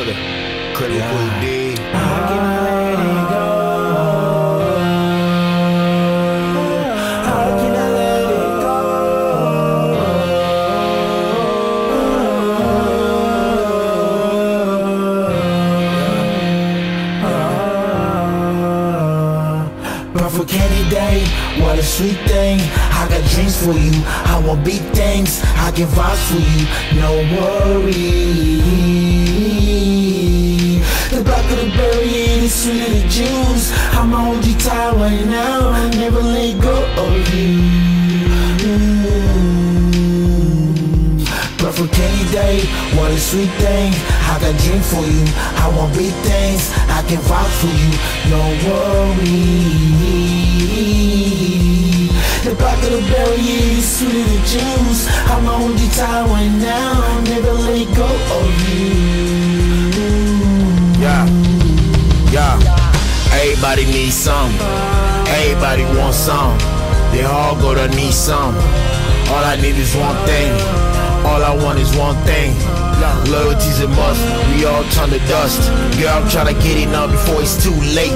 Woulda. Critical yeah. D. How can I let it go? How can I let it go? Perfect candidate, what a sweet thing. I got dreams for you, I want big things. I can vouch for you, no worry. Sweet juice. I'ma hold you tight right now, never let go of you. Perfect candidate, what a sweet thing. I got dreams for you, I want big things. I can vouch for you, no worry. The back of the berry is sweet the juice. I'ma hold you tight right now, Everybody needs some. Everybody wants some. They all gonna need some. All I need is one thing. All I want is one thing. Loyalty's a must. We all turn to dust. Girl, I'm tryna get it now before it's too late.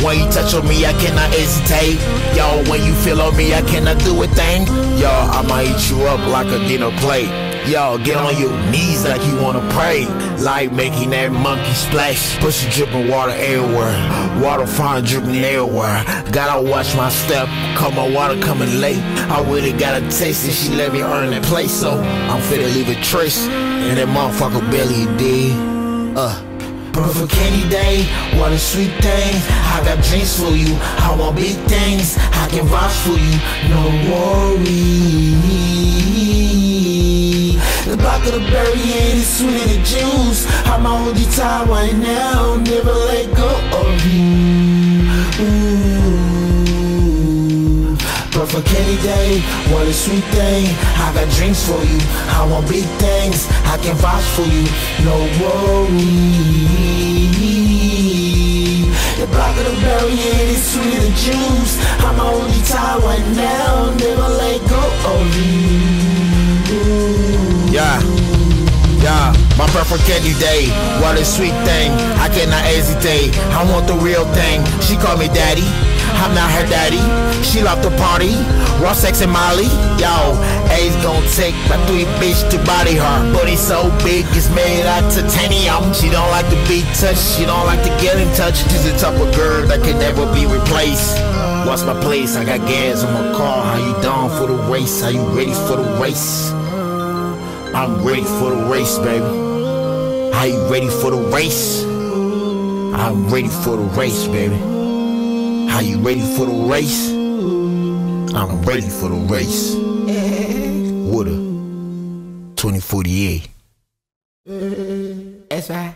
When you touch on me, I cannot hesitate. Yo, when you feel on me, I cannot do a thing. Yo, I'ma eat you up like a dinner plate. Yo, get on your knees like you wanna pray. Like making that monkey splash. Pussy dripping water everywhere. Water fine dripping everywhere. Gotta watch my step. Cause my water coming late. I really gotta taste it. She let me earn that place. So I'm finna leave a trace. And that motherfucker belly, you? Uh. Perfect candidate, what a sweet thing. I got dreams for you, I want big things. I can vouch for you, no worry. Of the berry is sweet the juice. I'ma hold right now, never let go of you. Ooh. Perfect candidate, what a sweet thing. I got dreams for you, I want big things. I can vouch for you, no worry. The back of the berry is sweet the juice. I'ma hold right now, Yeah, my perfect candidate. What a sweet thing. I cannot hesitate. I want the real thing. She call me daddy. I'm not her daddy. She love the party. Raw sex and Molly. Yo, A's gon' take my three bitch to body her. Booty so big, it's made out of titanium. She don't like to be touched. She don't like to get in touch. She's the type of girl that can never be replaced. What's my place? I got gas in my car. How you down for the race? Are you ready for the race? I'm ready for the race, baby. Are you ready for the race? I'm ready for the race, baby. Are you ready for the race? I'm ready for the race. Woulda. 2048. That's right.